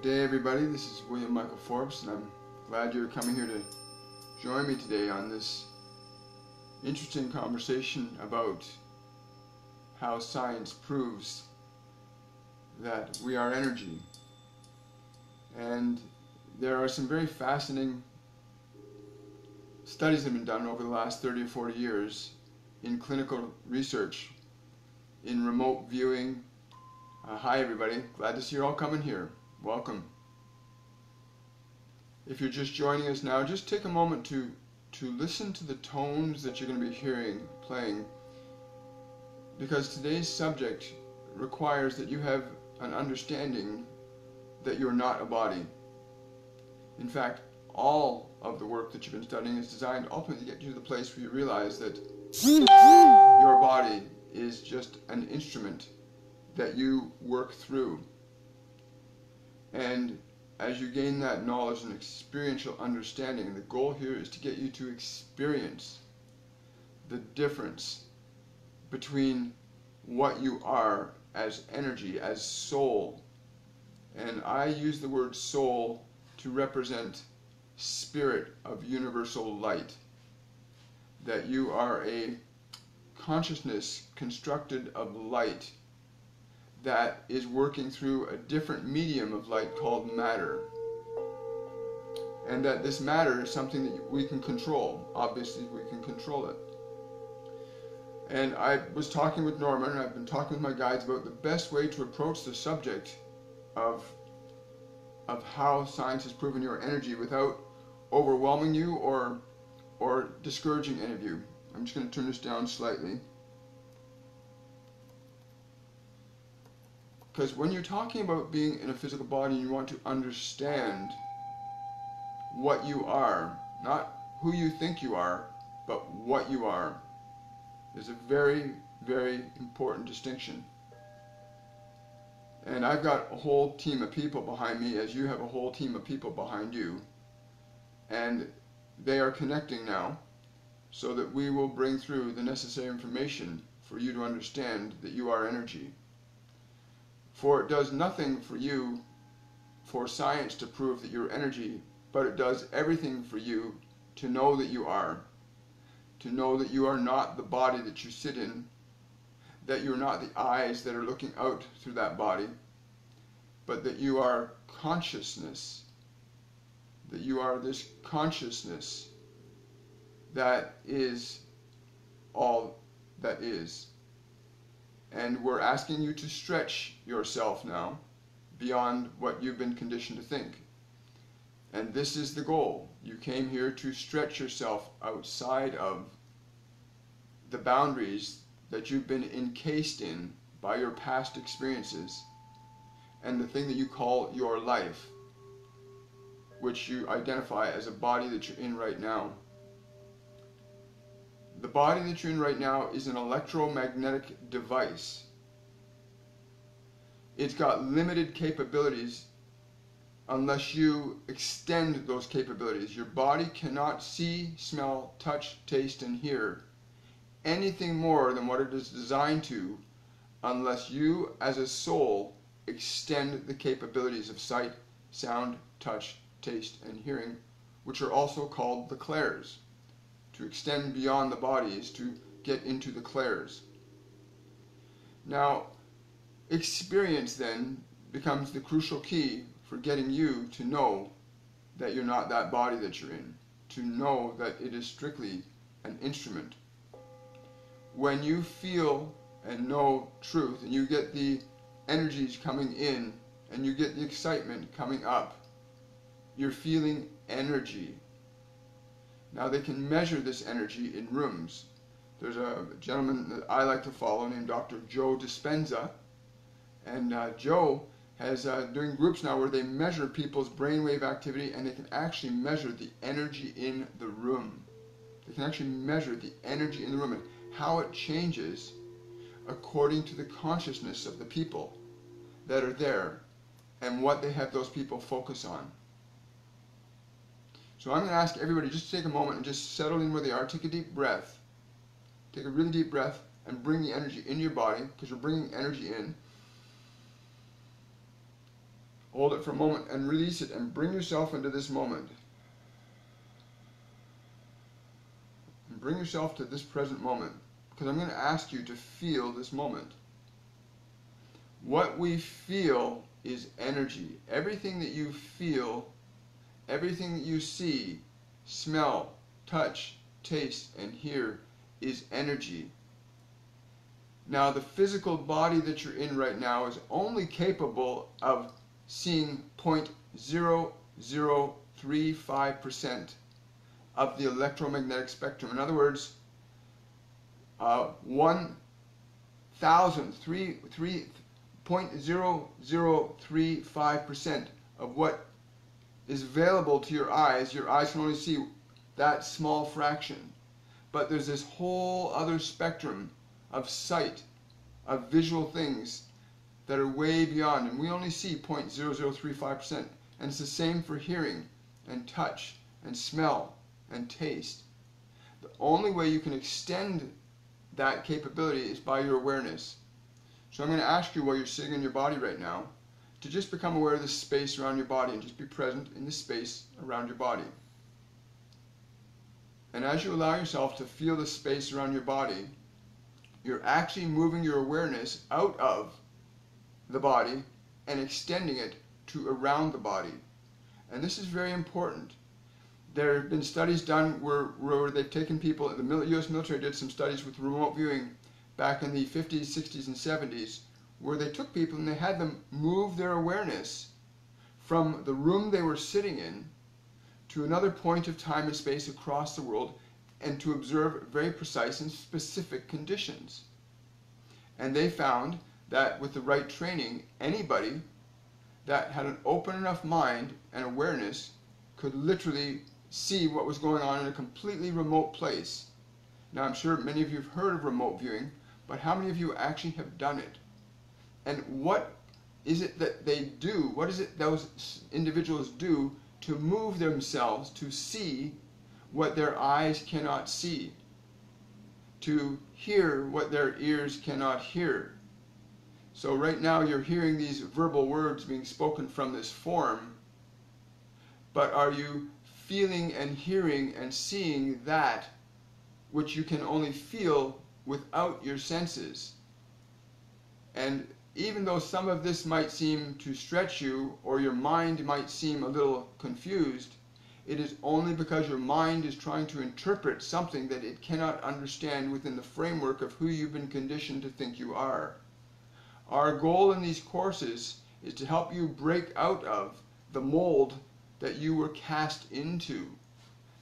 Good day, everybody. This is William Michael Forbes, and I'm glad you're coming here to join me today on this interesting conversation about how science proves that we are energy. And there are some very fascinating studies that have been done over the last 30 or 40 years in clinical research, in remote viewing. Uh, hi, everybody. Glad to see you all coming here. Welcome. If you're just joining us now, just take a moment to, to listen to the tones that you're going to be hearing playing because today's subject requires that you have an understanding that you're not a body. In fact, all of the work that you've been studying is designed ultimately to get you to the place where you realize that your body is just an instrument that you work through. And as you gain that knowledge and experiential understanding, the goal here is to get you to experience the difference between what you are as energy, as soul. And I use the word soul to represent spirit of universal light. That you are a consciousness constructed of light that is working through a different medium of light called matter. And that this matter is something that we can control. Obviously, we can control it. And I was talking with Norman, and I've been talking with my guides about the best way to approach the subject of, of how science has proven your energy without overwhelming you or, or discouraging any of you. I'm just going to turn this down slightly. Because when you're talking about being in a physical body, and you want to understand what you are, not who you think you are, but what you are. There's a very, very important distinction. And I've got a whole team of people behind me, as you have a whole team of people behind you. And they are connecting now so that we will bring through the necessary information for you to understand that you are energy. For it does nothing for you for science to prove that you're energy, but it does everything for you to know that you are. To know that you are not the body that you sit in, that you're not the eyes that are looking out through that body, but that you are consciousness. That you are this consciousness that is all that is. And we're asking you to stretch yourself now beyond what you've been conditioned to think. And this is the goal. You came here to stretch yourself outside of the boundaries that you've been encased in by your past experiences and the thing that you call your life, which you identify as a body that you're in right now. The body that you're in right now is an electromagnetic device. It's got limited capabilities unless you extend those capabilities. Your body cannot see, smell, touch, taste, and hear anything more than what it is designed to unless you, as a soul, extend the capabilities of sight, sound, touch, taste, and hearing, which are also called the clairs to extend beyond the body is to get into the clairs. Now, experience then becomes the crucial key for getting you to know that you're not that body that you're in, to know that it is strictly an instrument. When you feel and know truth, and you get the energies coming in, and you get the excitement coming up, you're feeling energy now they can measure this energy in rooms. There's a gentleman that I like to follow named Dr. Joe Dispenza. And uh, Joe has uh, doing groups now where they measure people's brainwave activity and they can actually measure the energy in the room. They can actually measure the energy in the room and how it changes according to the consciousness of the people that are there and what they have those people focus on. So I'm going to ask everybody just to take a moment and just settle in where they are. Take a deep breath. Take a really deep breath and bring the energy into your body because you're bringing energy in. Hold it for a moment and release it and bring yourself into this moment. And bring yourself to this present moment because I'm going to ask you to feel this moment. What we feel is energy. Everything that you feel, everything that you see, smell, touch, taste, and hear is energy. Now, the physical body that you're in right now is only capable of seeing 0.0035% of the electromagnetic spectrum. In other words, uh, 1,000, 3, 3, 0.0035% of what is available to your eyes, your eyes can only see that small fraction. But there's this whole other spectrum of sight, of visual things that are way beyond, and we only see 0.0035%. And it's the same for hearing and touch and smell and taste. The only way you can extend that capability is by your awareness. So I'm going to ask you while you're sitting in your body right now to just become aware of the space around your body and just be present in the space around your body. And as you allow yourself to feel the space around your body, you're actually moving your awareness out of the body and extending it to around the body. And this is very important. There have been studies done where, where they've taken people, the US military did some studies with remote viewing back in the 50s, 60s, and 70s, where they took people and they had them move their awareness from the room they were sitting in to another point of time and space across the world and to observe very precise and specific conditions. And they found that with the right training, anybody that had an open enough mind and awareness could literally see what was going on in a completely remote place. Now, I'm sure many of you have heard of remote viewing, but how many of you actually have done it? And what is it that they do? What is it those individuals do to move themselves to see what their eyes cannot see? To hear what their ears cannot hear? So right now you're hearing these verbal words being spoken from this form, but are you feeling and hearing and seeing that which you can only feel without your senses. And even though some of this might seem to stretch you or your mind might seem a little confused, it is only because your mind is trying to interpret something that it cannot understand within the framework of who you've been conditioned to think you are. Our goal in these courses is to help you break out of the mold that you were cast into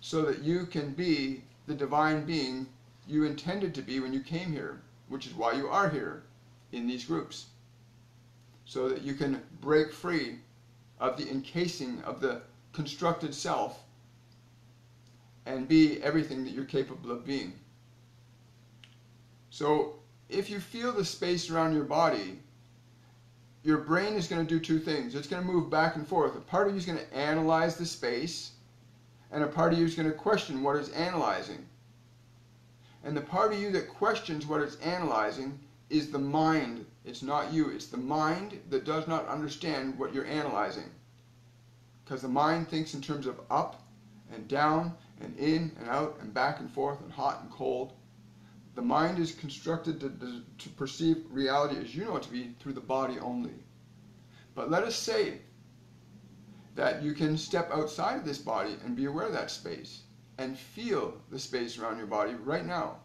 so that you can be the divine being you intended to be when you came here, which is why you are here in these groups. So that you can break free of the encasing of the constructed self and be everything that you're capable of being. So if you feel the space around your body, your brain is going to do two things. It's going to move back and forth. A part of you is going to analyze the space, and a part of you is going to question what it's analyzing. And the part of you that questions what it's analyzing is the mind. It's not you. It's the mind that does not understand what you're analyzing. Because the mind thinks in terms of up and down and in and out and back and forth and hot and cold. The mind is constructed to, to, to perceive reality as you know it to be through the body only. But let us say that you can step outside of this body and be aware of that space and feel the space around your body right now.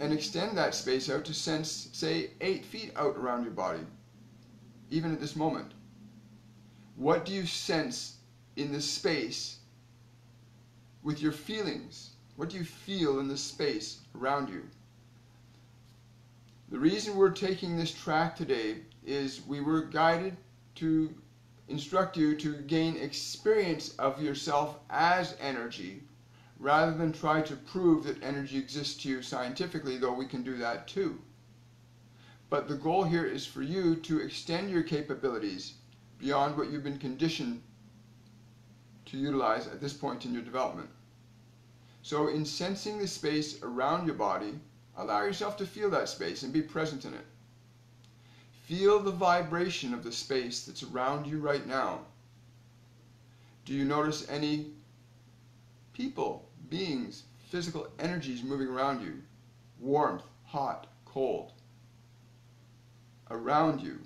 And extend that space out to sense, say, eight feet out around your body, even at this moment. What do you sense in this space with your feelings? What do you feel in the space around you? The reason we're taking this track today is we were guided to instruct you to gain experience of yourself as energy rather than try to prove that energy exists to you scientifically, though we can do that too. But the goal here is for you to extend your capabilities beyond what you've been conditioned to utilize at this point in your development. So in sensing the space around your body, allow yourself to feel that space and be present in it Feel the vibration of the space that's around you right now. Do you notice any people, beings, physical energies moving around you? Warmth, hot, cold. Around you.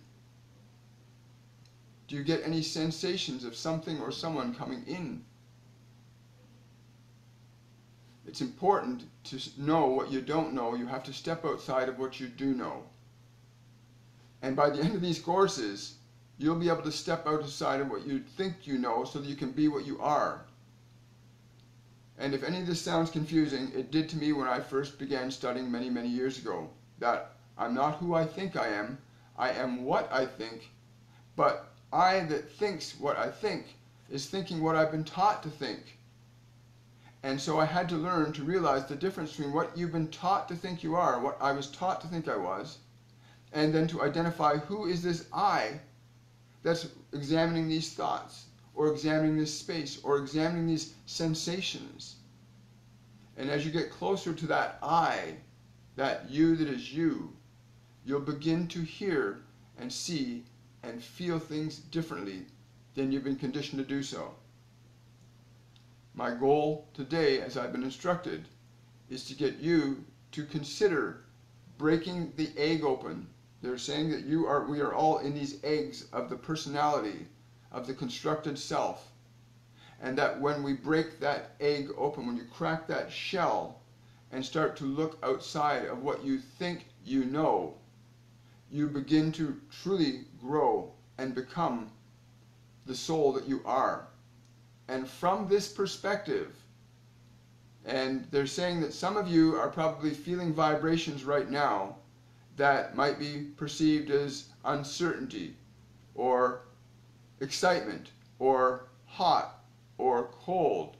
Do you get any sensations of something or someone coming in? It's important to know what you don't know. You have to step outside of what you do know. And by the end of these courses, you'll be able to step outside of what you think you know so that you can be what you are. And if any of this sounds confusing, it did to me when I first began studying many, many years ago. That I'm not who I think I am, I am what I think, but I that thinks what I think is thinking what I've been taught to think. And so I had to learn to realize the difference between what you've been taught to think you are, what I was taught to think I was, and then to identify who is this I that's examining these thoughts, or examining this space, or examining these sensations. And as you get closer to that I, that you that is you, you'll begin to hear and see and feel things differently than you've been conditioned to do so. My goal today, as I've been instructed, is to get you to consider breaking the egg open they're saying that you are, we are all in these eggs of the personality, of the constructed self. And that when we break that egg open, when you crack that shell and start to look outside of what you think you know, you begin to truly grow and become the soul that you are. And from this perspective, and they're saying that some of you are probably feeling vibrations right now that might be perceived as uncertainty or excitement or hot or cold,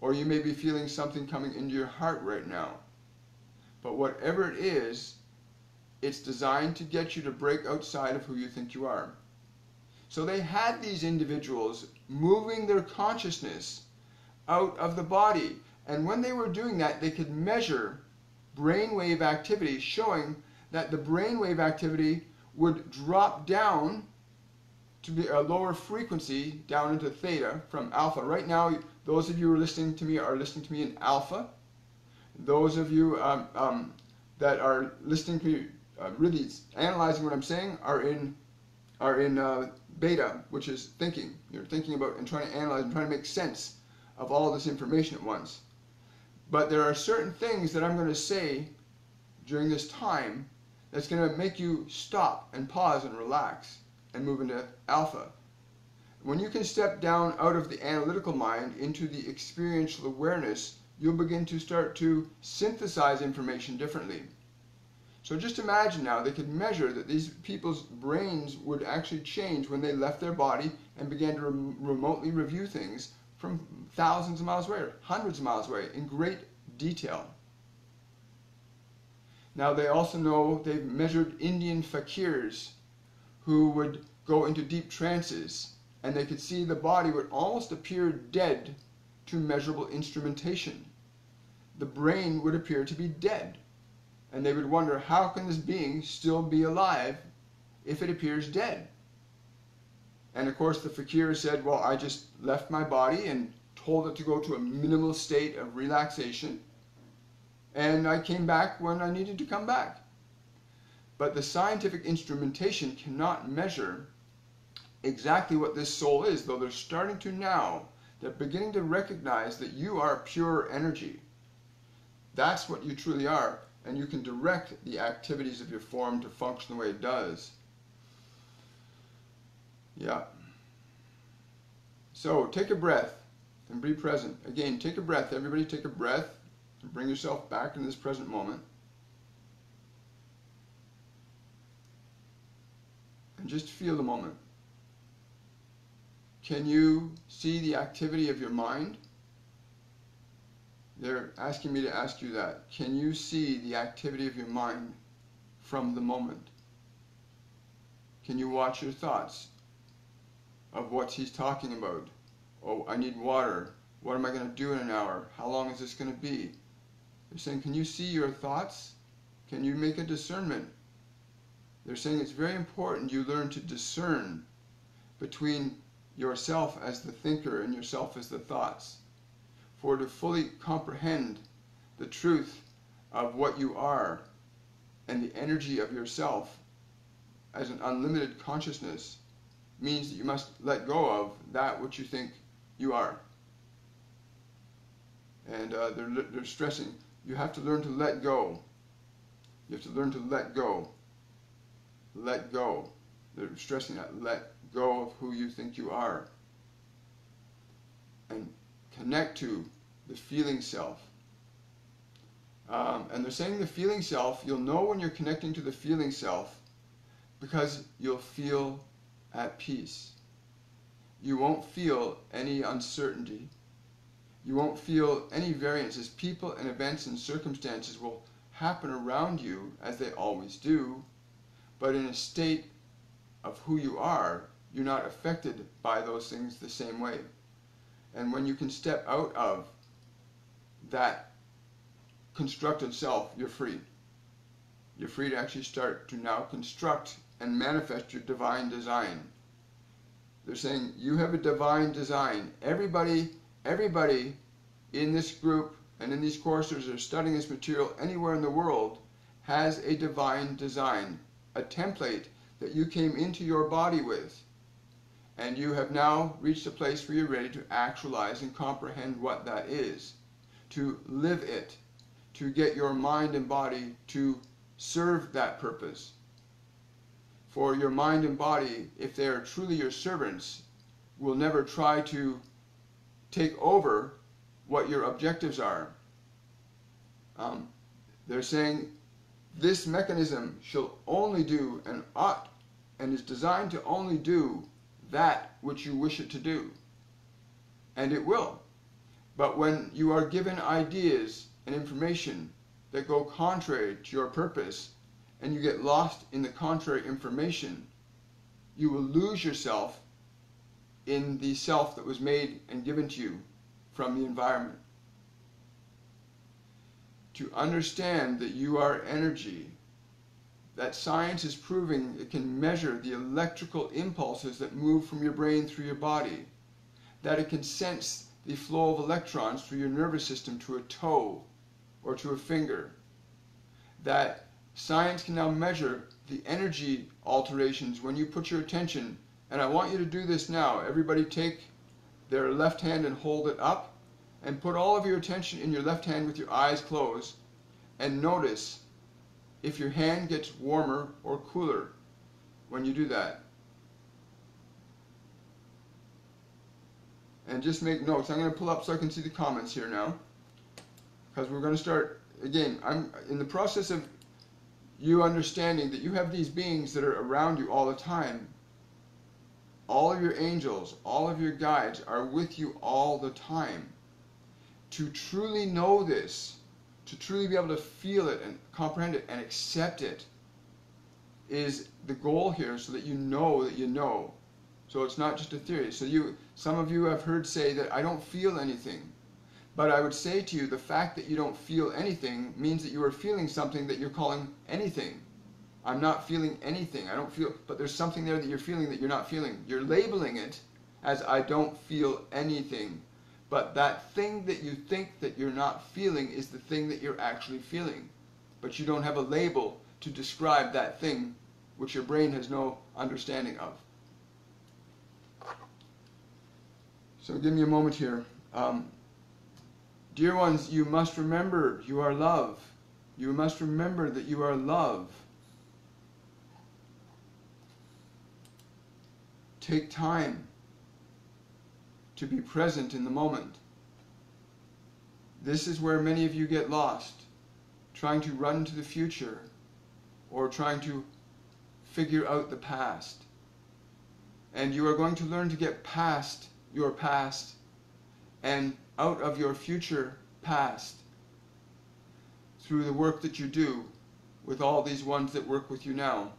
or you may be feeling something coming into your heart right now. But whatever it is, it's designed to get you to break outside of who you think you are. So they had these individuals moving their consciousness out of the body. And when they were doing that, they could measure brainwave activity showing that the brainwave activity would drop down to be a lower frequency down into theta from alpha. Right now, those of you who are listening to me are listening to me in alpha. Those of you um, um, that are listening to me, uh, really analyzing what I'm saying, are in are in uh, beta, which is thinking. You're thinking about and trying to analyze and trying to make sense of all this information at once. But there are certain things that I'm going to say during this time that's going to make you stop and pause and relax and move into alpha. When you can step down out of the analytical mind into the experiential awareness, you'll begin to start to synthesize information differently. So just imagine now they could measure that these people's brains would actually change when they left their body and began to rem remotely review things from thousands of miles away, or hundreds of miles away, in great detail. Now they also know they've measured Indian fakirs who would go into deep trances and they could see the body would almost appear dead to measurable instrumentation. The brain would appear to be dead. And they would wonder, how can this being still be alive if it appears dead? And of course the fakir said, well, I just left my body and told it to go to a minimal state of relaxation and I came back when I needed to come back. But the scientific instrumentation cannot measure exactly what this soul is, though they're starting to now. They're beginning to recognize that you are pure energy. That's what you truly are, and you can direct the activities of your form to function the way it does. Yeah. So take a breath and be present. Again, take a breath. Everybody take a breath. And bring yourself back in this present moment. And just feel the moment. Can you see the activity of your mind? They're asking me to ask you that. Can you see the activity of your mind from the moment? Can you watch your thoughts of what he's talking about? Oh, I need water. What am I going to do in an hour? How long is this going to be? They're saying, can you see your thoughts? Can you make a discernment? They're saying it's very important you learn to discern between yourself as the thinker and yourself as the thoughts. For to fully comprehend the truth of what you are and the energy of yourself as an unlimited consciousness means that you must let go of that which you think you are. And uh, they're, they're stressing, you have to learn to let go. You have to learn to let go. Let go. They're stressing that. Let go of who you think you are. And connect to the feeling self. Um, and they're saying the feeling self, you'll know when you're connecting to the feeling self because you'll feel at peace. You won't feel any uncertainty. You won't feel any variances. People and events and circumstances will happen around you as they always do, but in a state of who you are, you're not affected by those things the same way. And when you can step out of that constructed self, you're free. You're free to actually start to now construct and manifest your divine design. They're saying you have a divine design. Everybody, everybody in this group and in these courses are studying this material anywhere in the world has a divine design, a template that you came into your body with. And you have now reached a place where you're ready to actualize and comprehend what that is, to live it, to get your mind and body to serve that purpose. For your mind and body, if they are truly your servants, will never try to take over what your objectives are. Um, they're saying this mechanism shall only do and ought and is designed to only do that which you wish it to do. And it will. But when you are given ideas and information that go contrary to your purpose, and you get lost in the contrary information, you will lose yourself in the self that was made and given to you from the environment. To understand that you are energy, that science is proving it can measure the electrical impulses that move from your brain through your body, that it can sense the flow of electrons through your nervous system to a toe or to a finger, that Science can now measure the energy alterations when you put your attention, and I want you to do this now. Everybody take their left hand and hold it up, and put all of your attention in your left hand with your eyes closed, and notice if your hand gets warmer or cooler when you do that. And just make notes. I'm going to pull up so I can see the comments here now. Because we're going to start, again, I'm in the process of you understanding that you have these beings that are around you all the time. All of your angels, all of your guides are with you all the time. To truly know this, to truly be able to feel it and comprehend it and accept it, is the goal here so that you know that you know. So it's not just a theory. So you, some of you have heard say that I don't feel anything. But I would say to you, the fact that you don't feel anything means that you are feeling something that you're calling anything. I'm not feeling anything. I don't feel, but there's something there that you're feeling that you're not feeling. You're labeling it as I don't feel anything. But that thing that you think that you're not feeling is the thing that you're actually feeling. But you don't have a label to describe that thing which your brain has no understanding of. So give me a moment here. Um, Dear ones, you must remember you are love. You must remember that you are love. Take time to be present in the moment. This is where many of you get lost, trying to run to the future or trying to figure out the past. And you are going to learn to get past your past and out of your future past through the work that you do with all these ones that work with you now.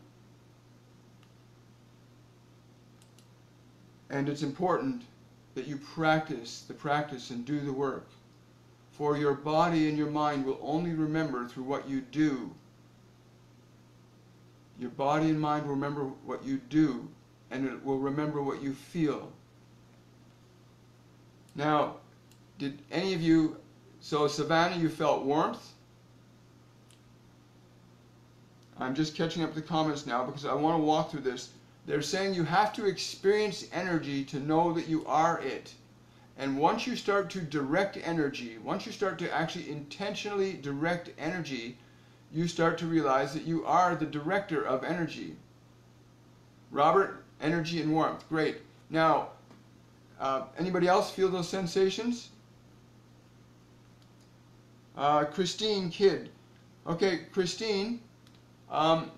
And it's important that you practice the practice and do the work. For your body and your mind will only remember through what you do. Your body and mind will remember what you do, and it will remember what you feel. Now, did any of you, so Savannah, you felt warmth? I'm just catching up the comments now because I want to walk through this. They're saying you have to experience energy to know that you are it. And once you start to direct energy, once you start to actually intentionally direct energy, you start to realize that you are the director of energy. Robert, energy and warmth. Great. Now, uh, anybody else feel those sensations? Uh, Christine Kidd. Okay, Christine, um,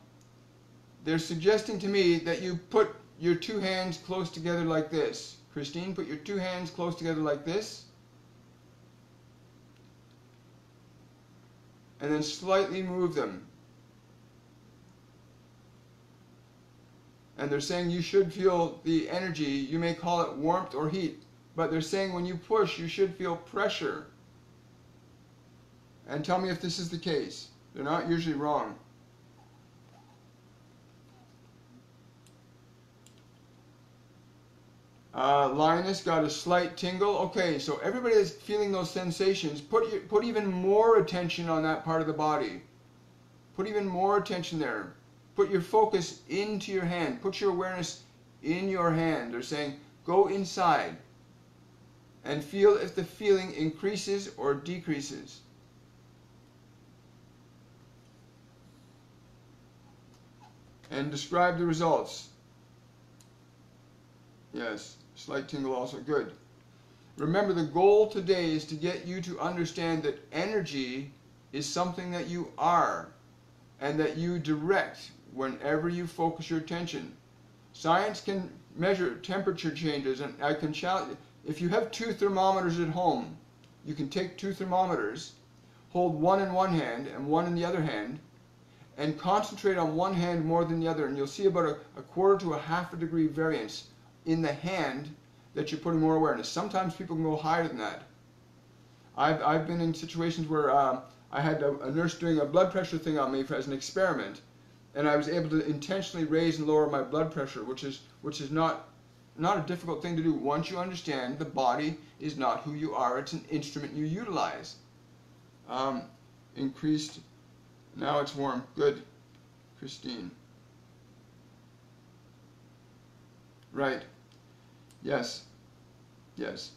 they're suggesting to me that you put your two hands close together like this. Christine, put your two hands close together like this. And then slightly move them. And they're saying you should feel the energy. You may call it warmth or heat. But they're saying when you push, you should feel pressure. And tell me if this is the case. They're not usually wrong. Uh, Lioness got a slight tingle. Okay, so everybody is feeling those sensations. Put, put even more attention on that part of the body. Put even more attention there. Put your focus into your hand. Put your awareness in your hand. They're saying, go inside and feel if the feeling increases or decreases. And describe the results. Yes. Slight tingle also. Good. Remember, the goal today is to get you to understand that energy is something that you are and that you direct whenever you focus your attention. Science can measure temperature changes, and I can challenge. If you have two thermometers at home, you can take two thermometers, hold one in one hand and one in the other hand, and concentrate on one hand more than the other, and you'll see about a, a quarter to a half a degree variance in the hand that you're putting more awareness. Sometimes people can go higher than that. I've, I've been in situations where um, I had a, a, nurse doing a blood pressure thing on me for, as an experiment, and I was able to intentionally raise and lower my blood pressure, which is which is not not a difficult thing to do once you understand the body is not who you are; it's an instrument you utilize. Um, increased. Now it's warm. Good, Christine. Right. Yes. Yes.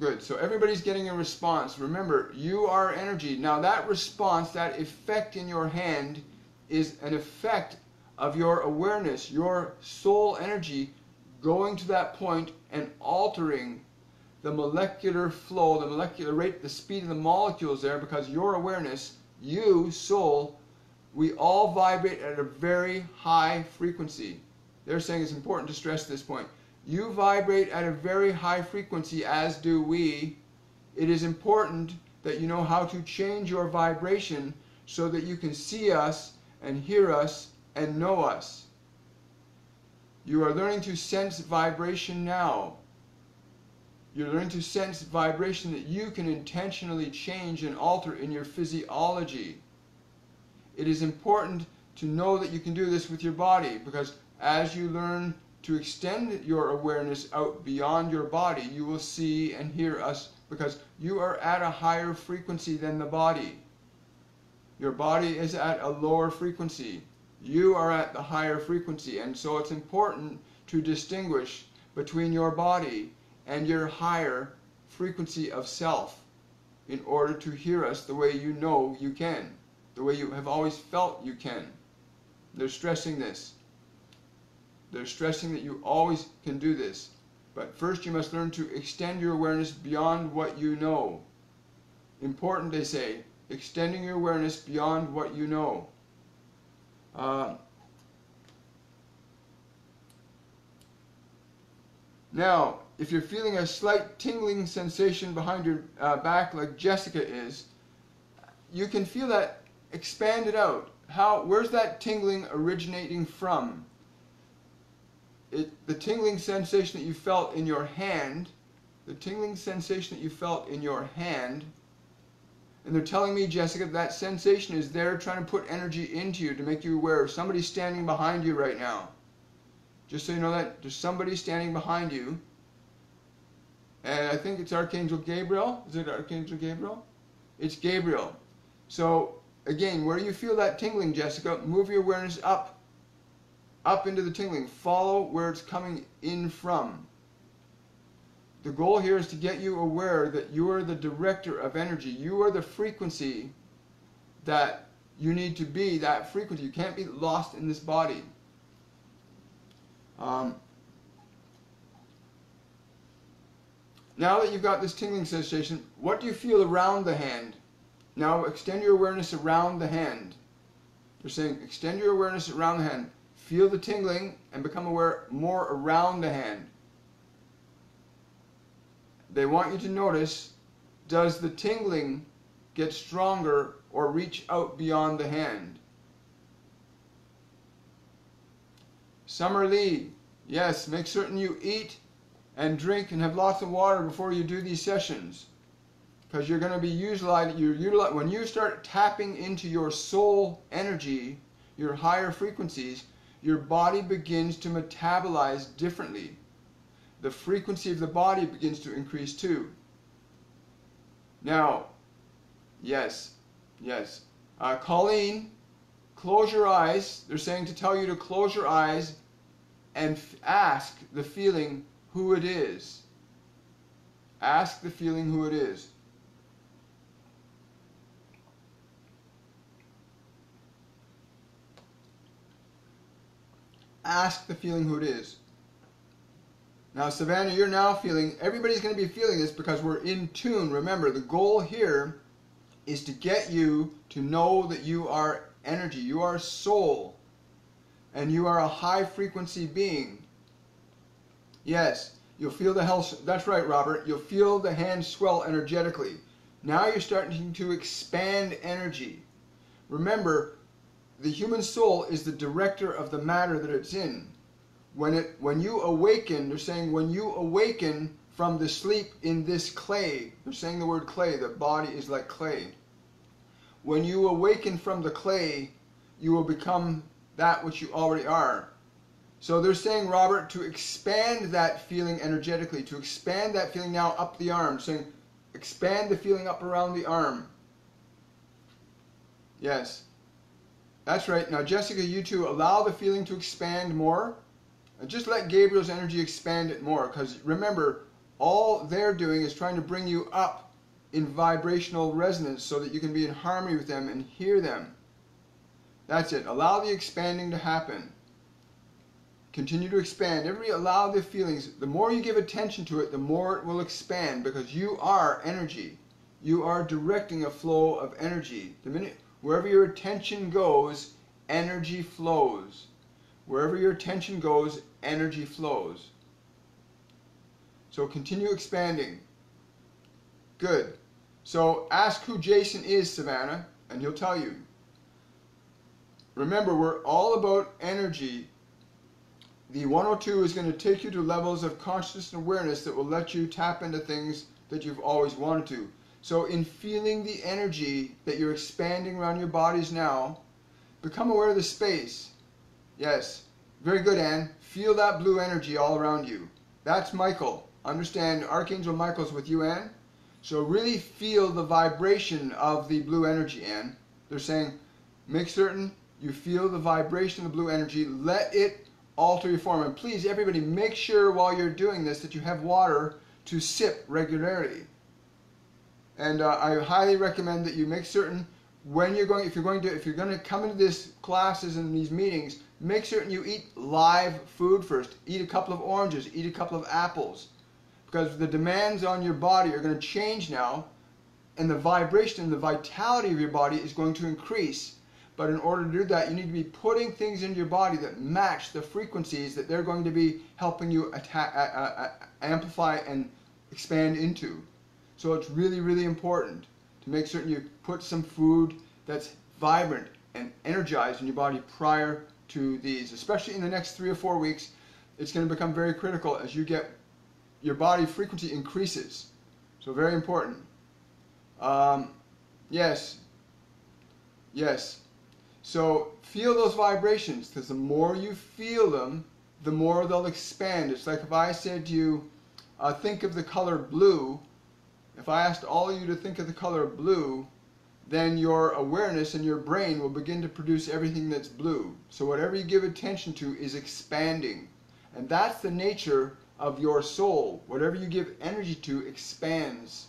Good. So everybody's getting a response. Remember, you are energy. Now that response, that effect in your hand is an effect of your awareness, your soul energy going to that point and altering the molecular flow, the molecular rate, the speed of the molecules there because your awareness, you, soul, we all vibrate at a very high frequency. They're saying it's important to stress this point. You vibrate at a very high frequency, as do we. It is important that you know how to change your vibration so that you can see us and hear us and know us. You are learning to sense vibration now. You're learning to sense vibration that you can intentionally change and alter in your physiology. It is important to know that you can do this with your body because as you learn to extend your awareness out beyond your body, you will see and hear us because you are at a higher frequency than the body. Your body is at a lower frequency. You are at the higher frequency, and so it's important to distinguish between your body and your higher frequency of self in order to hear us the way you know you can, the way you have always felt you can. They're stressing this. They're stressing that you always can do this. But first you must learn to extend your awareness beyond what you know. Important, they say, extending your awareness beyond what you know. Uh, now, if you're feeling a slight tingling sensation behind your uh, back like Jessica is, you can feel that expand it out. How, where's that tingling originating from? it, the tingling sensation that you felt in your hand, the tingling sensation that you felt in your hand, And they're telling me, Jessica, that sensation is there trying to put energy into you to make you aware of somebody standing behind you right now. Just so you know that there's somebody standing behind you. And I think it's Archangel Gabriel. Is it Archangel Gabriel? It's Gabriel. So again, where do you feel that tingling, Jessica, move your awareness up. Up into the tingling. Follow where it's coming in from. The goal here is to get you aware that you are the director of energy. You are the frequency that you need to be, that frequency. You can't be lost in this body. Um, now that you've got this tingling sensation, what do you feel around the hand? Now extend your awareness around the hand. They're saying extend your awareness around the hand. Feel the tingling and become aware more around the hand they want you to notice does the tingling get stronger or reach out beyond the hand? Summer Lee, yes, make certain you eat and drink and have lots of water before you do these sessions. Because you're going to be utilizing, you're utilizing, when you start tapping into your soul energy, your higher frequencies, your body begins to metabolize differently the frequency of the body begins to increase too. Now, yes, yes. Uh, Colleen, close your eyes. They're saying to tell you to close your eyes and ask the feeling who it is. Ask the feeling who it is. Ask the feeling who it is. Now, Savannah, you're now feeling, everybody's going to be feeling this because we're in tune. Remember, the goal here is to get you to know that you are energy, you are soul, and you are a high frequency being. Yes, you'll feel the health, that's right, Robert, you'll feel the hands swell energetically. Now you're starting to expand energy. Remember, the human soul is the director of the matter that it's in. When it when you awaken they're saying when you awaken from the sleep in this clay they're saying the word clay the body is like clay. When you awaken from the clay you will become that which you already are. So they're saying robert to expand that feeling energetically to expand that feeling now up the arm saying expand the feeling up around the arm. Yes that's right now jessica you too allow the feeling to expand more just let Gabriel's energy expand it more because remember, all they're doing is trying to bring you up in vibrational resonance so that you can be in harmony with them and hear them. That's it. Allow the expanding to happen. Continue to expand. Every allow the feelings. The more you give attention to it, the more it will expand because you are energy. You are directing a flow of energy. The minute wherever your attention goes, energy flows. Wherever your attention goes, energy flows. So continue expanding. Good. So ask who Jason is, Savannah, and he'll tell you. Remember, we're all about energy. The 102 is going to take you to levels of consciousness and awareness that will let you tap into things that you've always wanted to. So in feeling the energy that you're expanding around your bodies now, become aware of the space. Yes. Very good, Anne. Feel that blue energy all around you. That's Michael. Understand Archangel Michael's with you, Anne? So really feel the vibration of the blue energy, Anne. They're saying, make certain you feel the vibration of the blue energy. Let it alter your form. And please, everybody, make sure while you're doing this that you have water to sip regularly. And uh, I highly recommend that you make certain when you're going, if you're going to, if you're going to come into these classes and these meetings, make certain you eat live food first. Eat a couple of oranges, eat a couple of apples, because the demands on your body are going to change now, and the vibration and the vitality of your body is going to increase. But in order to do that, you need to be putting things into your body that match the frequencies that they're going to be helping you attack, uh, uh, amplify and expand into. So it's really, really important to make certain you put some food that's vibrant and energized in your body prior to these, especially in the next three or four weeks. It's going to become very critical as you get your body frequency increases. So very important. Um, Yes. Yes. So feel those vibrations because the more you feel them, the more they'll expand. It's like if I said to you, uh, think of the color blue. If I asked all of you to think of the color blue, then your awareness and your brain will begin to produce everything that's blue. So whatever you give attention to is expanding. And that's the nature of your soul. Whatever you give energy to expands.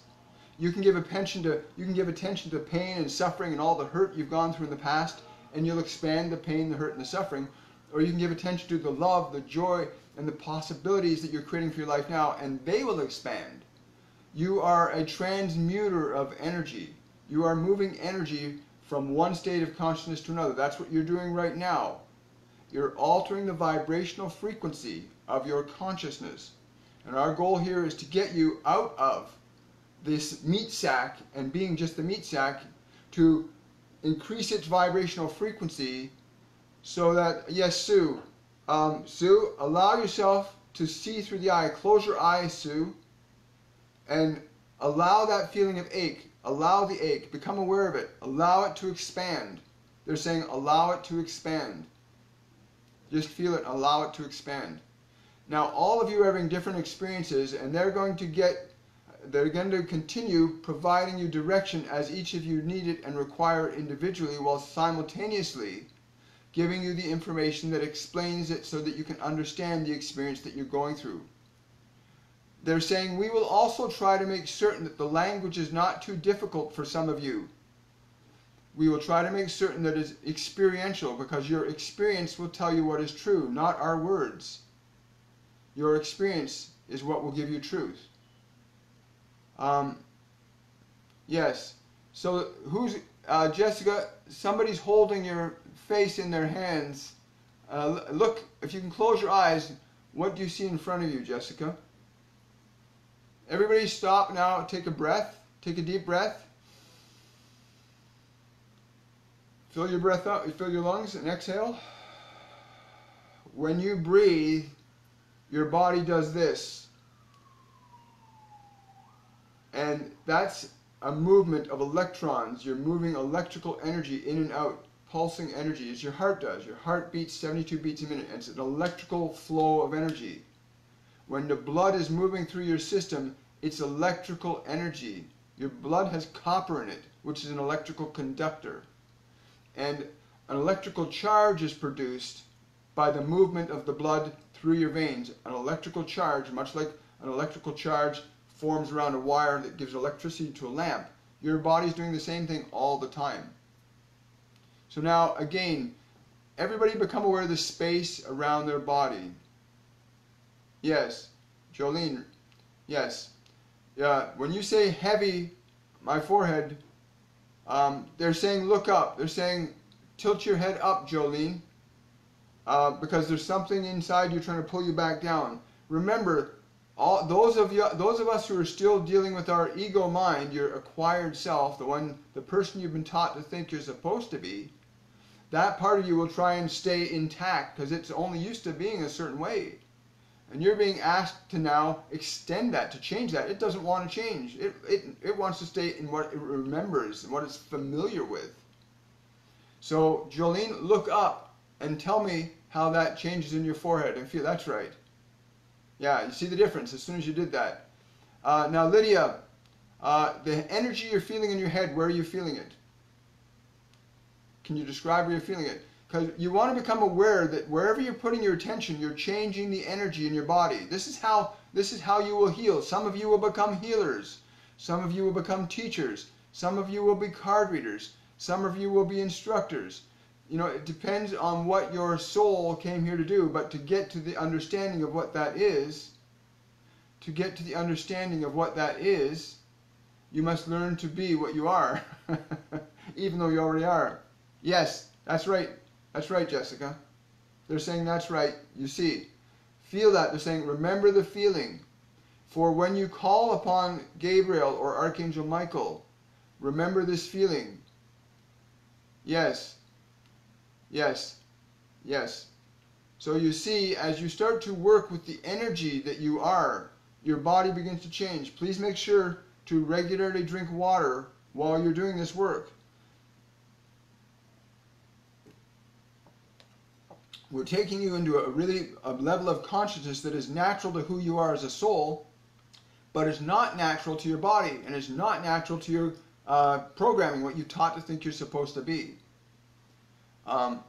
You can give attention to you can give attention to pain and suffering and all the hurt you've gone through in the past, and you'll expand the pain, the hurt, and the suffering. Or you can give attention to the love, the joy, and the possibilities that you're creating for your life now, and they will expand. You are a transmuter of energy. You are moving energy from one state of consciousness to another. That's what you're doing right now. You're altering the vibrational frequency of your consciousness. And our goal here is to get you out of this meat sack and being just the meat sack to increase its vibrational frequency so that, yes, Sue, um, Sue, allow yourself to see through the eye. Close your eyes, Sue, and allow that feeling of ache. Allow the ache. Become aware of it. Allow it to expand. They're saying allow it to expand. Just feel it. Allow it to expand. Now, all of you are having different experiences, and they're going to get, they're going to continue providing you direction as each of you need it and require it individually, while simultaneously giving you the information that explains it so that you can understand the experience that you're going through. They're saying we will also try to make certain that the language is not too difficult for some of you. We will try to make certain that it's experiential because your experience will tell you what is true, not our words. Your experience is what will give you truth. Um, yes. So who's uh, Jessica? Somebody's holding your face in their hands. Uh, look, if you can close your eyes, what do you see in front of you, Jessica? Everybody stop now. Take a breath. Take a deep breath. Fill your breath up. Fill your lungs and exhale. When you breathe, your body does this. And that's a movement of electrons. You're moving electrical energy in and out, pulsing energy, as your heart does. Your heart beats 72 beats a minute. It's an electrical flow of energy. When the blood is moving through your system, it's electrical energy. Your blood has copper in it, which is an electrical conductor. And an electrical charge is produced by the movement of the blood through your veins. An electrical charge, much like an electrical charge forms around a wire that gives electricity to a lamp, your body's doing the same thing all the time. So now, again, everybody become aware of the space around their body. Yes, Jolene, yes. Yeah, when you say heavy, my forehead, um, they're saying look up. They're saying tilt your head up, Jolene uh, because there's something inside you trying to pull you back down. Remember, all those of you, those of us who are still dealing with our ego mind, your acquired self, the one, the person you've been taught to think you're supposed to be, that part of you will try and stay intact because it's only used to being a certain way. And you're being asked to now extend that, to change that. It doesn't want to change. It, it, it wants to stay in what it remembers and what it's familiar with. So, Jolene, look up and tell me how that changes in your forehead and feel that's right. Yeah, you see the difference as soon as you did that. Uh, now, Lydia, uh, the energy you're feeling in your head, where are you feeling it? Can you describe where you're feeling it? Because you want to become aware that wherever you're putting your attention, you're changing the energy in your body. This is how this is how you will heal. Some of you will become healers. Some of you will become teachers. Some of you will be card readers. Some of you will be instructors you know, it depends on what your soul came here to do, but to get to the understanding of what that is, to get to the understanding of what that is, you must learn to be what you are, even though you already are. Yes, that's right. That's right, Jessica. They're saying that's right. You see, feel that. They're saying, remember the feeling. For when you call upon Gabriel or Archangel Michael, remember this feeling. Yes, Yes, yes. So you see, as you start to work with the energy that you are, your body begins to change. Please make sure to regularly drink water while you're doing this work. We're taking you into a really a level of consciousness that is natural to who you are as a soul, but is not natural to your body and is not natural to your uh, programming, what you taught to think you're supposed to be. Um,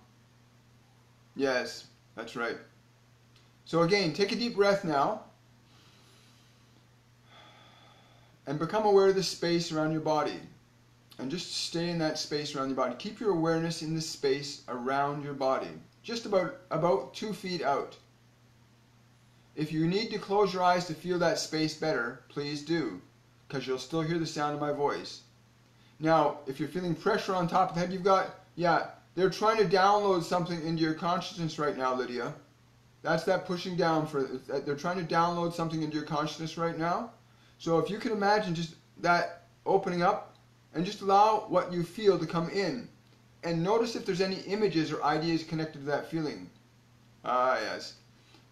yes, that's right. So again, take a deep breath now and become aware of the space around your body. And just stay in that space around your body. Keep your awareness in the space around your body, just about, about two feet out. If you need to close your eyes to feel that space better, please do, because you'll still hear the sound of my voice. Now, if you're feeling pressure on top of the head, you've got, yeah, they're trying to download something into your consciousness right now, Lydia. That's that pushing down for, they're trying to download something into your consciousness right now. So if you can imagine just that opening up and just allow what you feel to come in. And notice if there's any images or ideas connected to that feeling. Ah, yes.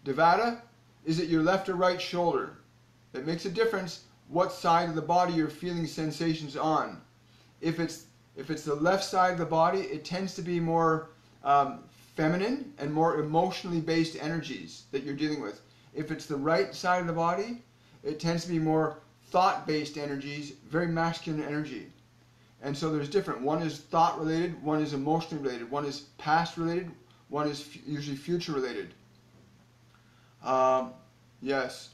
Devata, is it your left or right shoulder? It makes a difference what side of the body you're feeling sensations on if it's if it's the left side of the body, it tends to be more um, feminine and more emotionally based energies that you're dealing with. If it's the right side of the body, it tends to be more thought based energies, very masculine energy. And so there's different. One is thought related, one is emotionally related, one is past related, one is usually future related. Um, yes.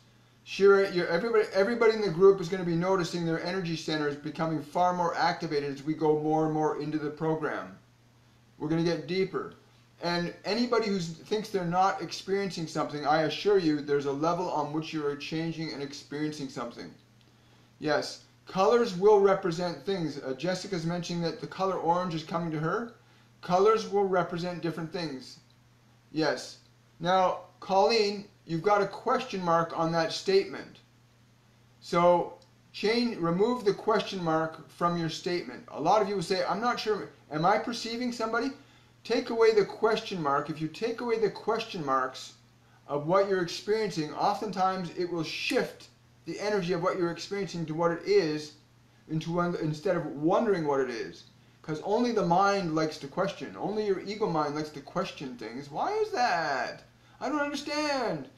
Shira, everybody, everybody in the group is going to be noticing their energy centers becoming far more activated as we go more and more into the program. We're going to get deeper. And anybody who thinks they're not experiencing something, I assure you there's a level on which you are changing and experiencing something. Yes, colors will represent things. Uh, Jessica's mentioning that the color orange is coming to her. Colors will represent different things. Yes. Now, Colleen, you've got a question mark on that statement. So change, remove the question mark from your statement. A lot of you will say, I'm not sure, am I perceiving somebody? Take away the question mark. If you take away the question marks of what you're experiencing, oftentimes it will shift the energy of what you're experiencing to what it is into one, instead of wondering what it is. Because only the mind likes to question. Only your ego mind likes to question things. Why is that? I don't understand.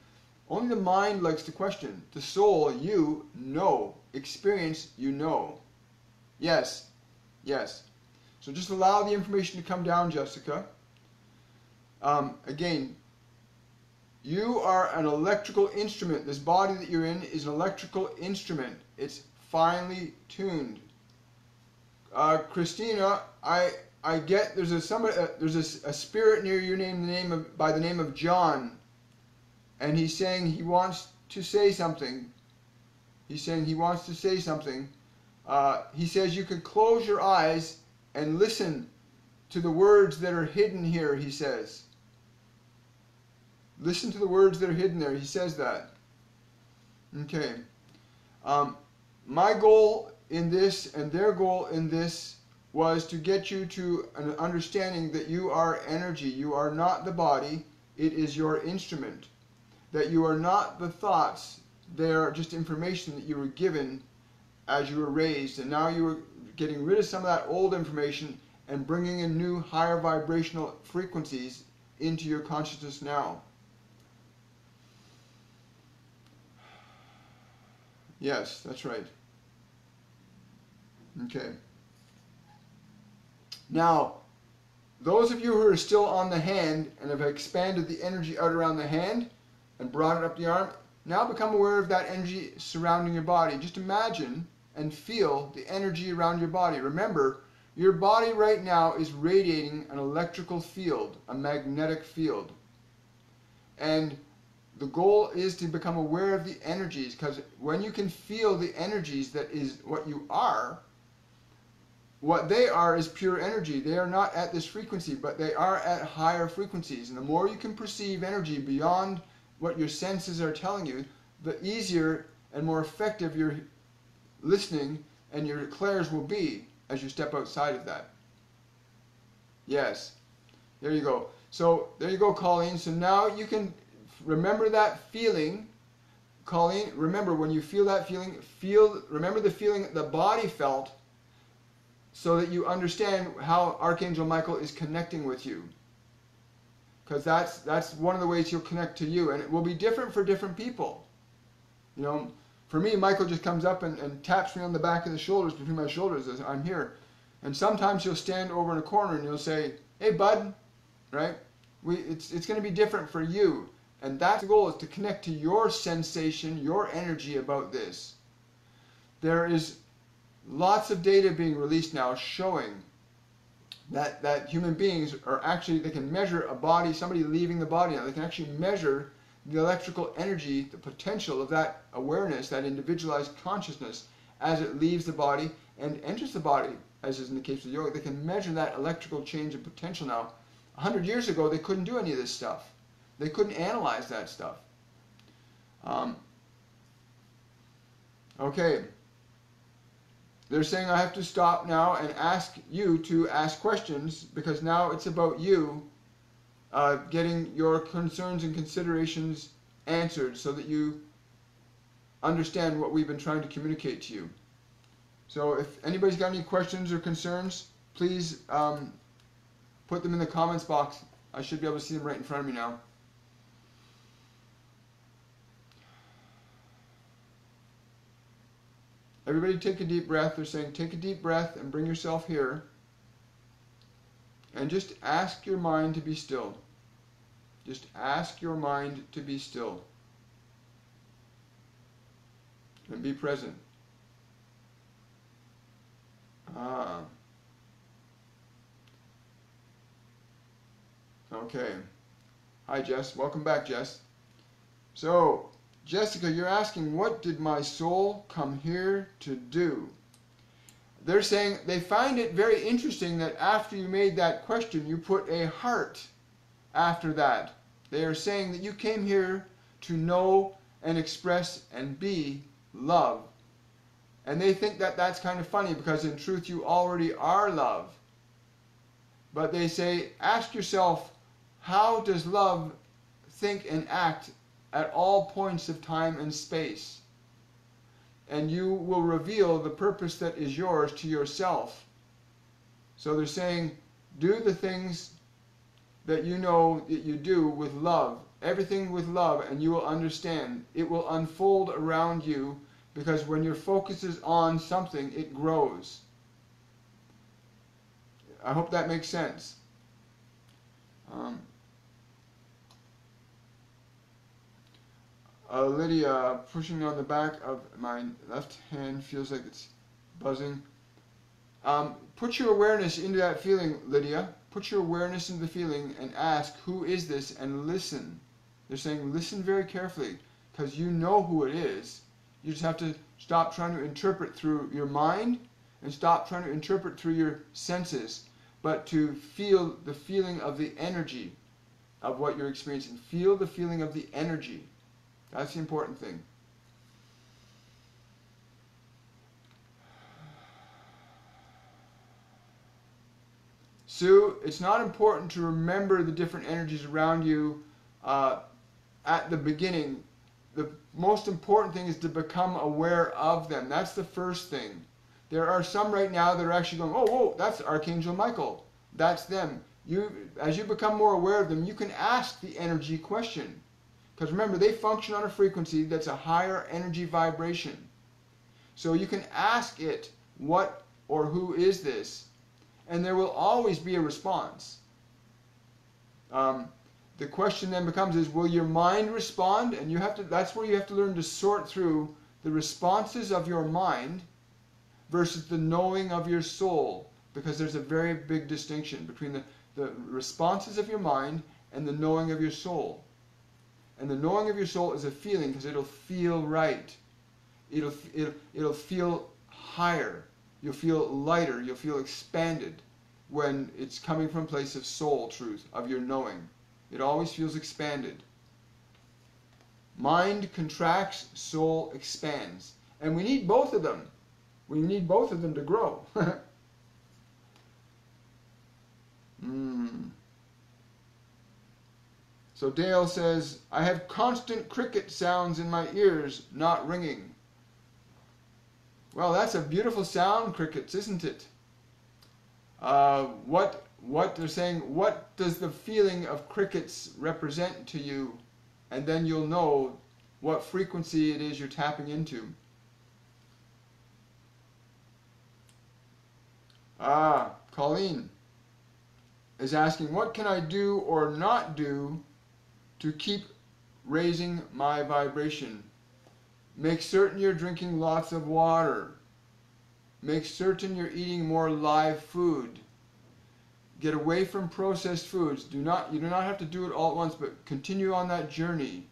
Only the mind likes to question. The soul, you know. Experience, you know. Yes. Yes. So just allow the information to come down, Jessica. Um, again, you are an electrical instrument. This body that you're in is an electrical instrument. It's finely tuned. Uh, Christina, I I get there's a somebody uh, there's a, a, spirit near your name the name of by the name of John, and he's saying he wants to say something. He's saying he wants to say something. Uh, he says you could close your eyes and listen to the words that are hidden here. He says. Listen to the words that are hidden there. He says that. Okay. Um, my goal in this and their goal in this was to get you to an understanding that you are energy. You are not the body. It is your instrument. That you are not the thoughts. They are just information that you were given as you were raised. And now you are getting rid of some of that old information and bringing in new higher vibrational frequencies into your consciousness now. Yes, that's right. Okay. Now, those of you who are still on the hand and have expanded the energy out around the hand and brought it up the arm, now become aware of that energy surrounding your body. Just imagine and feel the energy around your body. Remember, your body right now is radiating an electrical field, a magnetic field. And the goal is to become aware of the energies because when you can feel the energies that is what you are, what they are is pure energy. They are not at this frequency, but they are at higher frequencies. And the more you can perceive energy beyond what your senses are telling you, the easier and more effective your listening and your clairs will be as you step outside of that. Yes. There you go. So there you go, Colleen. So now you can remember that feeling. Colleen, remember when you feel that feeling, feel remember the feeling the body felt so that you understand how Archangel Michael is connecting with you. Because that's that's one of the ways he'll connect to you, and it will be different for different people. You know, for me, Michael just comes up and, and taps me on the back of the shoulders, between my shoulders, as I'm here. And sometimes he'll stand over in a corner and he'll say, "Hey, bud," right? We, it's it's going to be different for you, and that's the goal is to connect to your sensation, your energy about this. There is lots of data being released now showing that that human beings are actually they can measure a body, somebody leaving the body now. They can actually measure the electrical energy, the potential of that awareness, that individualized consciousness as it leaves the body and enters the body, as is in the case of yoga. They can measure that electrical change in potential now. A hundred years ago, they couldn't do any of this stuff. They couldn't analyze that stuff. Um, okay. They're saying I have to stop now and ask you to ask questions because now it's about you uh, getting your concerns and considerations answered so that you understand what we've been trying to communicate to you. So if anybody's got any questions or concerns, please um, put them in the comments box. I should be able to see them right in front of me now. Everybody take a deep breath. They're saying take a deep breath and bring yourself here. And just ask your mind to be still. Just ask your mind to be still. And be present. Ah. Okay. Hi, Jess. Welcome back, Jess. So, Jessica, you're asking, what did my soul come here to do? They're saying they find it very interesting that after you made that question, you put a heart after that. They are saying that you came here to know and express and be love. And they think that that's kind of funny because in truth you already are love. But they say, ask yourself, how does love think and act at all points of time and space. And you will reveal the purpose that is yours to yourself. So they're saying, do the things that you know that you do with love. Everything with love, and you will understand. It will unfold around you because when your focus is on something, it grows. I hope that makes sense. Um, Uh, Lydia, pushing on the back of my left hand feels like it's buzzing. Um, put your awareness into that feeling, Lydia. Put your awareness into the feeling and ask, who is this? And listen. They're saying, listen very carefully because you know who it is. You just have to stop trying to interpret through your mind and stop trying to interpret through your senses, but to feel the feeling of the energy of what you're experiencing. Feel the feeling of the energy. That's the important thing. Sue, it's not important to remember the different energies around you uh, at the beginning. The most important thing is to become aware of them. That's the first thing. There are some right now that are actually going, oh, whoa, that's Archangel Michael. That's them. You, as you become more aware of them, you can ask the energy question. Because remember, they function on a frequency that's a higher energy vibration. So you can ask it, what or who is this? And there will always be a response. Um, the question then becomes is, will your mind respond? And you have to, that's where you have to learn to sort through the responses of your mind versus the knowing of your soul. Because there's a very big distinction between the, the responses of your mind and the knowing of your soul. And the knowing of your soul is a feeling because it'll feel right. It'll, it'll, it'll feel higher. You'll feel lighter. You'll feel expanded when it's coming from a place of soul truth, of your knowing. It always feels expanded. Mind contracts, soul expands. And we need both of them. We need both of them to grow. mm. So Dale says, I have constant cricket sounds in my ears, not ringing. Well, that's a beautiful sound, crickets, isn't it? Uh, what what they're saying? What does the feeling of crickets represent to you? And then you'll know what frequency it is you're tapping into. Ah, Colleen is asking, what can I do or not do to keep raising my vibration? Make certain you're drinking lots of water. Make certain you're eating more live food. Get away from processed foods. Do not you do not have to do it all at once, but continue on that journey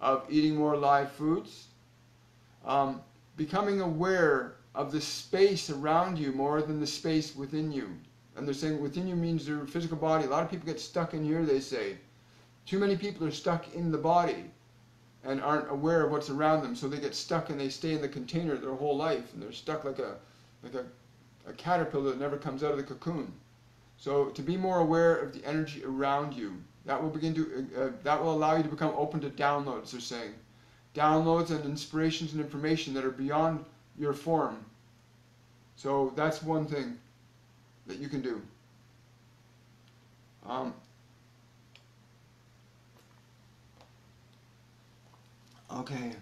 of eating more live foods. Um, becoming aware of the space around you more than the space within you. And they're saying within you means your physical body. A lot of people get stuck in here, they say. Too many people are stuck in the body and aren't aware of what's around them. So they get stuck and they stay in the container their whole life and they're stuck like a like a, a caterpillar that never comes out of the cocoon. So to be more aware of the energy around you, that will begin to uh, uh that will allow you to become open to downloads. They're saying downloads and inspirations and information that are beyond your form. So that's one thing that you can do. Um, okay.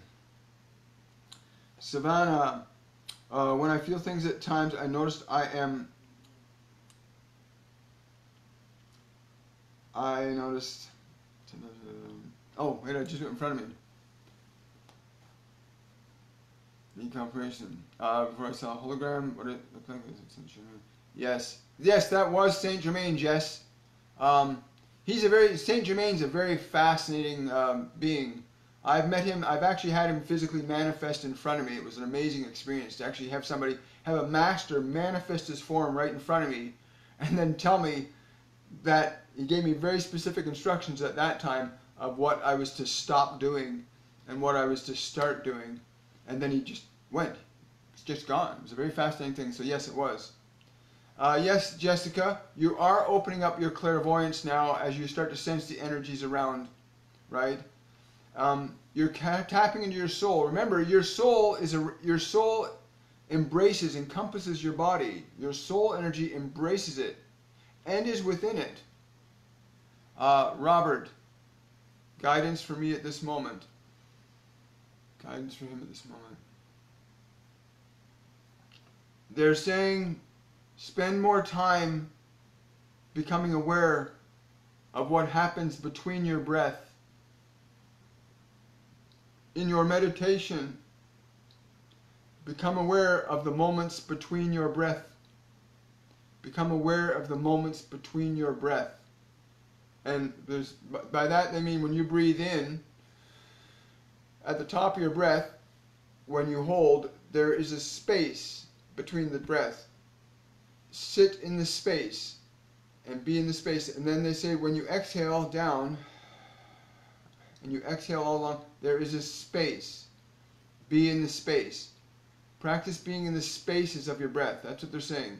Savannah, uh, when I feel things at times, I noticed I am. I noticed. Oh, wait, I just went in front of me. Decomposition. Uh, before I saw a hologram, what it looked like? Is it Saint Germain? Yes, yes, that was Saint Germain. Yes, um, he's a very Saint Germain's a very fascinating um, being. I've met him. I've actually had him physically manifest in front of me. It was an amazing experience to actually have somebody have a master manifest his form right in front of me, and then tell me that he gave me very specific instructions at that time of what I was to stop doing and what I was to start doing and then he just went. It's just gone. It was a very fascinating thing. So yes, it was. Uh, yes, Jessica, you are opening up your clairvoyance now as you start to sense the energies around, right? Um, you're tapping into your soul. Remember, your soul is a your soul embraces, encompasses your body. Your soul energy embraces it and is within it. Uh, Robert, guidance for me at this moment. Guidance for him at this moment. They're saying spend more time becoming aware of what happens between your breath. In your meditation, become aware of the moments between your breath. Become aware of the moments between your breath. And there's by that they mean when you breathe in, at the top of your breath, when you hold, there is a space between the breath. Sit in the space and be in the space. And then they say when you exhale down and you exhale all along, there is a space. Be in the space. Practice being in the spaces of your breath. That's what they're saying.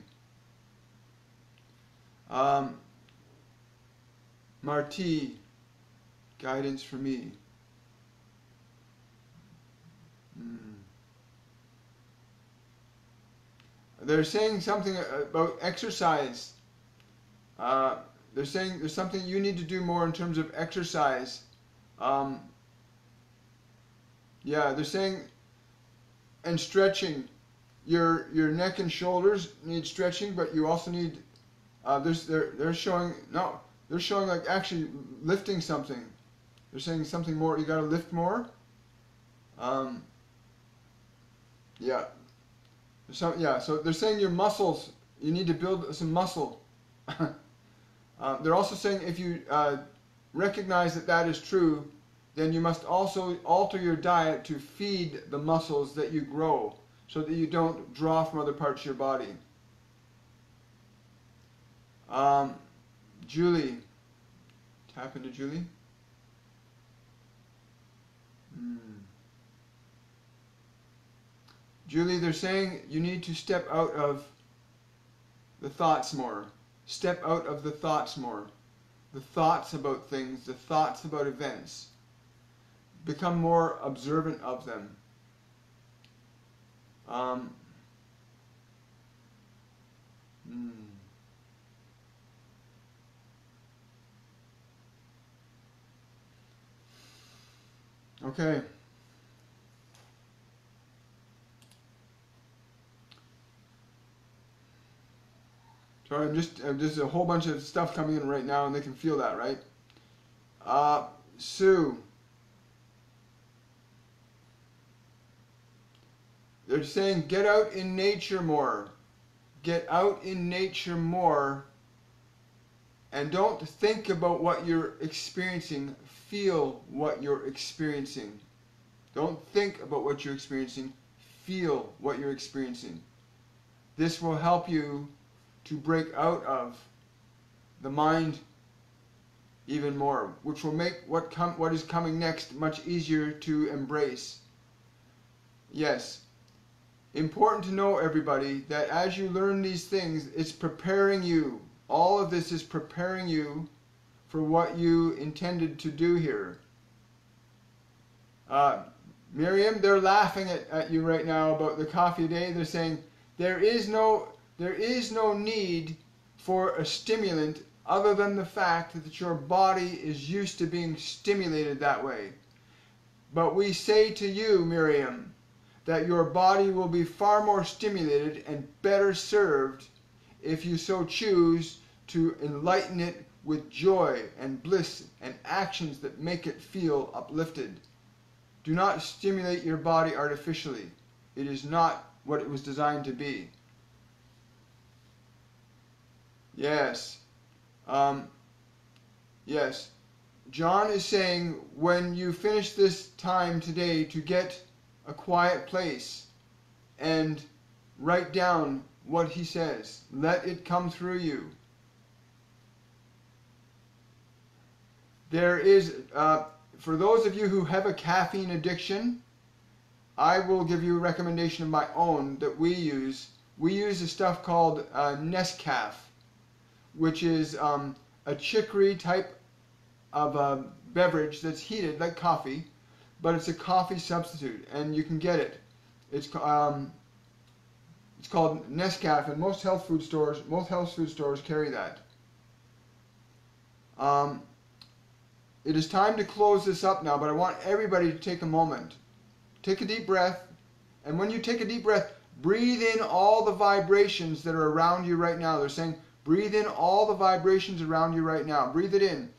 Um, Marti, guidance for me. Hmm. They're saying something about exercise. Uh, they're saying there's something you need to do more in terms of exercise. Um, yeah, they're saying and stretching. Your your neck and shoulders need stretching, but you also need. Uh, there's they're they're showing no they're showing like actually lifting something. They're saying something more. You got to lift more. Um, yeah. So yeah, so they're saying your muscles, you need to build some muscle. uh, they're also saying if you uh, recognize that that is true, then you must also alter your diet to feed the muscles that you grow so that you don't draw from other parts of your body. Um, Julie, tap into Julie. Hmm. Julie, they're saying you need to step out of the thoughts more. Step out of the thoughts more the thoughts about things, the thoughts about events. Become more observant of them. Um, Hmm. Okay. Sorry, I'm just uh, there's a whole bunch of stuff coming in right now, and they can feel that, right? Uh, Sue. They're saying get out in nature more. Get out in nature more. And don't think about what you're experiencing. Feel what you're experiencing. Don't think about what you're experiencing. Feel what you're experiencing. This will help you to break out of the mind even more, which will make what come what is coming next much easier to embrace. Yes. Important to know everybody that as you learn these things, it's preparing you. All of this is preparing you for what you intended to do here. Uh, Miriam, they're laughing at, at you right now about the coffee day. They're saying there is no there is no need for a stimulant other than the fact that your body is used to being stimulated that way. But we say to you, Miriam, that your body will be far more stimulated and better served if you so choose to enlighten it with joy and bliss and actions that make it feel uplifted. Do not stimulate your body artificially. It is not what it was designed to be. Yes. Um, yes. John is saying when you finish this time today to get a quiet place and write down what he says. Let it come through you. There is, uh, for those of you who have a caffeine addiction, I will give you a recommendation of my own that we use. We use a stuff called uh, Nescaf which is um, a chicory type of a beverage that's heated like coffee, but it's a coffee substitute, and you can get it. It's um, it's called Nescaf, and most health food stores, most health food stores carry that. Um, it is time to close this up now, but I want everybody to take a moment. Take a deep breath, and when you take a deep breath, breathe in all the vibrations that are around you right now. They're saying, Breathe in all the vibrations around you right now. Breathe it in.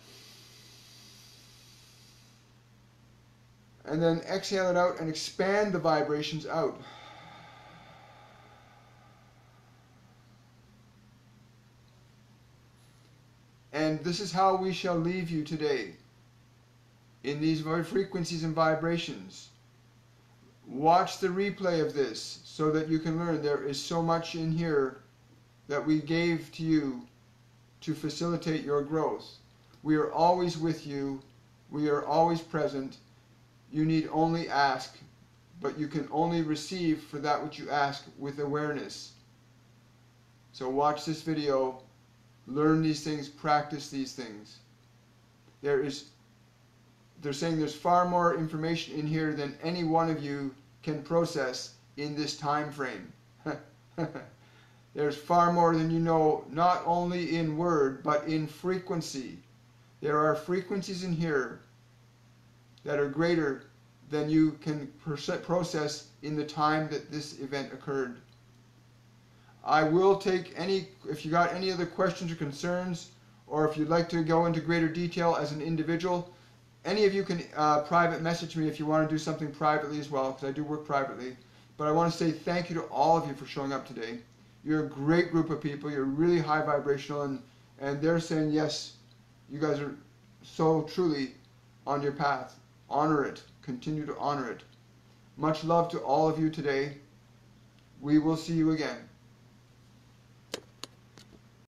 And then exhale it out and expand the vibrations out. And this is how we shall leave you today in these frequencies and vibrations. Watch the replay of this so that you can learn. There is so much in here that we gave to you to facilitate your growth. We are always with you. We are always present. You need only ask, but you can only receive for that which you ask with awareness. So watch this video, learn these things, practice these things. There is they're saying there's far more information in here than any one of you can process in this time frame. There's far more than you know, not only in word, but in frequency. There are frequencies in here that are greater than you can process in the time that this event occurred. I will take any, if you got any other questions or concerns, or if you'd like to go into greater detail as an individual, any of you can uh, private message me if you want to do something privately as well, because I do work privately. But I want to say thank you to all of you for showing up today. You're a great group of people. You're really high vibrational, and and they're saying yes. You guys are so truly on your path. Honor it. Continue to honor it. Much love to all of you today. We will see you again.